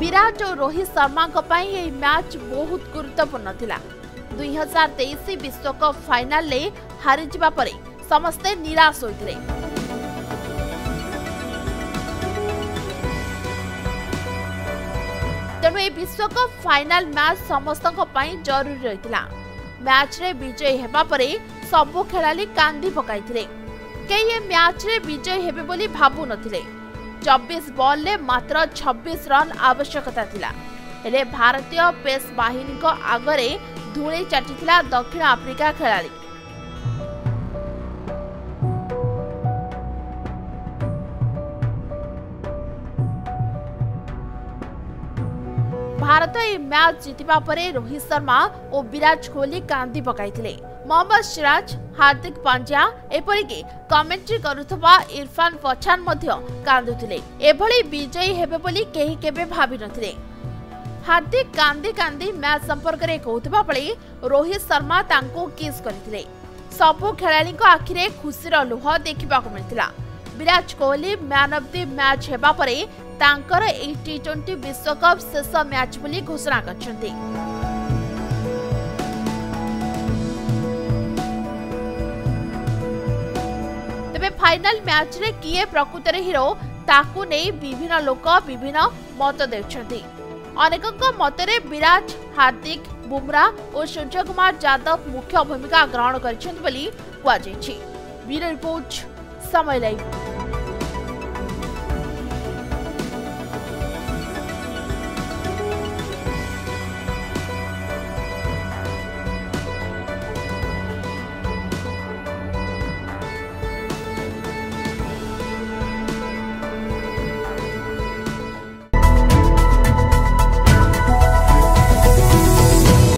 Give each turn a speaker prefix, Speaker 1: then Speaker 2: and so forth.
Speaker 1: ବିରାଟ ଓ ରୋହିତ ଶର୍ମାଙ୍କ ପାଇଁ ଏହି ମ୍ୟାଚ୍ ବହୁତ ଗୁରୁତ୍ୱପୂର୍ଣ୍ଣ ଥିଲା ଦୁଇହଜାର ତେଇଶ ବିଶ୍ୱକପ୍ ଫାଇନାଲରେ ହାରିଯିବା ପରେ ସମସ୍ତେ ନିରାଶ ହୋଇଥିଲେ ତେଣୁ ଏହି ବିଶ୍ୱକପ୍ ଫାଇନାଲ ମ୍ୟାଚ୍ ସମସ୍ତଙ୍କ ପାଇଁ ଜରୁରୀ ରହିଥିଲା ମ୍ୟାଚ୍ରେ ବିଜୟୀ ହେବା ପରେ ସବୁ ଖେଳାଳି କାନ୍ଦି ପକାଇଥିଲେ କେହି ଏ ମ୍ୟାଚ୍ରେ ବିଜୟୀ ହେବେ ବୋଲି ଭାବୁନଥିଲେ चबिस बलले मात्र छब्बिस रन आवश्यकता थिला हेले भारतीय पेस बाहिनीको आगर धूल चाटिला दक्षिण आफ्रिका खेलाडी भारत यह मैच जीतवा पर रोहित शर्मा और विराट कोहली कांदी पकड़ मोहम्मद सिराज हार्दिक पांड्या एपरिक कमेट्री करुवा इरफान पछान कादुले विजयी होली हार्दिक कांदी कांदी मैच संपर्क में कहता बेले रोहित शर्मा किस करते सबू खेला आखिरे खुशी लुह देखा Virat Kohli man of the match होगापर तर टी ट्वेंटी विश्वकप शेष मैच बोली घोषणा कर फाइनल मैच रे किए प्रकृत हिरो ताकु नहीं विभिन्न लोक विभिन्न मत देकों मत में विराट हार्दिक बुमरा और सूर्य कुमार यादव मुख्य भूमिका ग्रहण करो रिपोर्ट समय लाइव